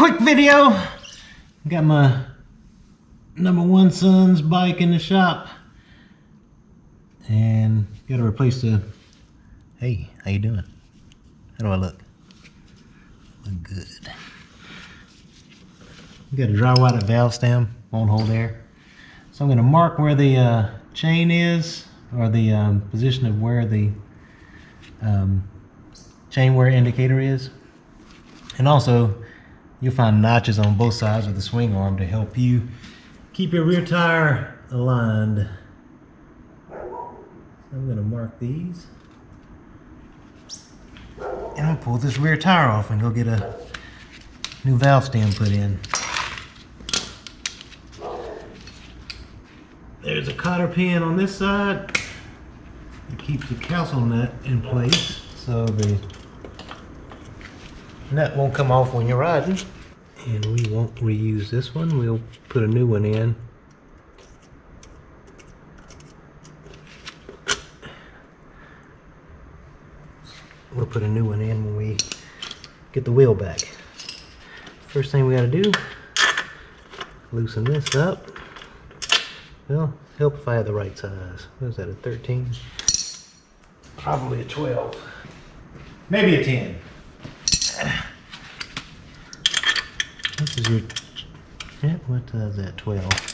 quick video. Got my number one son's bike in the shop. And gotta replace the, hey, how you doing? How do I look? Look good. got a dry wire valve stem, won't hold air. So I'm gonna mark where the uh, chain is, or the um, position of where the um, chain wear indicator is. And also, you'll find notches on both sides of the swing arm to help you keep your rear tire aligned. I'm gonna mark these. And I'll pull this rear tire off and go get a new valve stem put in. There's a cotter pin on this side to keep the castle nut in place so the nut won't come off when you're riding. And we won't reuse this one, we'll put a new one in. We'll put a new one in when we get the wheel back. First thing we gotta do, loosen this up. Well, help if I have the right size. What is that, a 13? Probably a 12. Maybe a 10. This is your, yeah, what is that, 12?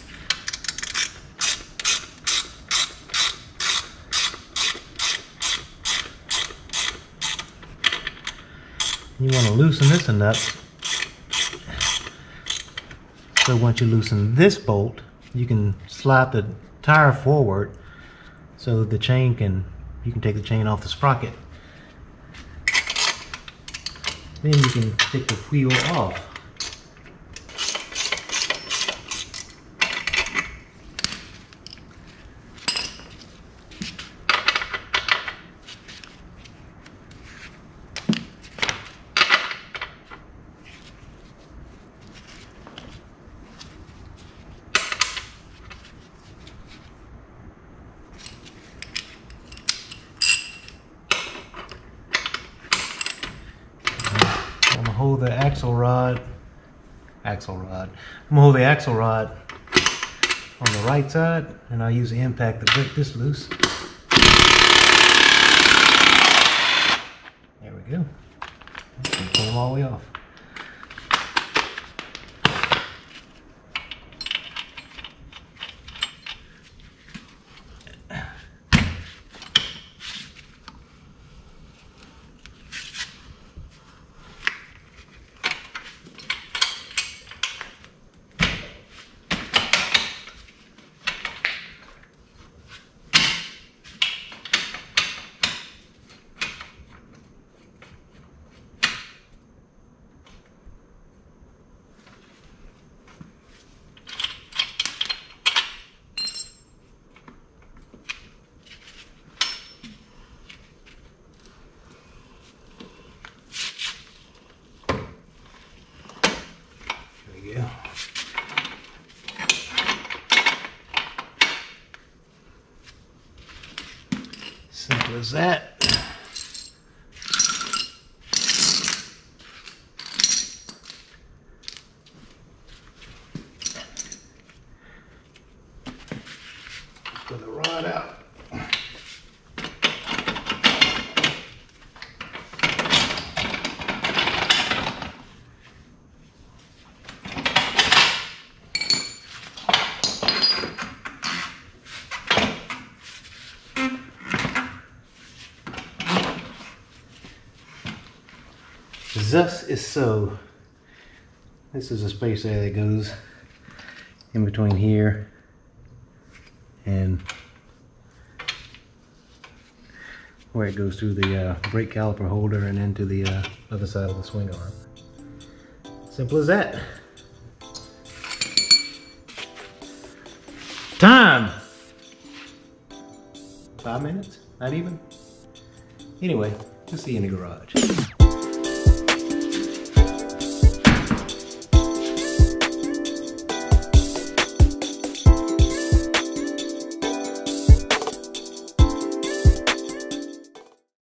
You want to loosen this enough. So once you loosen this bolt, you can slide the tire forward so the chain can, you can take the chain off the sprocket. Then you can take the wheel off. Hold the axle rod, axle rod, I'm gonna hold the axle rod on the right side and I'll use the impact to break this loose. There we go. Pull them all the way off. Simple as that. Put the rod out. Thus is so. This is a space there that goes in between here and where it goes through the uh, brake caliper holder and into the uh, other side of the swing arm. Simple as that. Time! Five minutes? Not even? Anyway, we'll see you in the garage.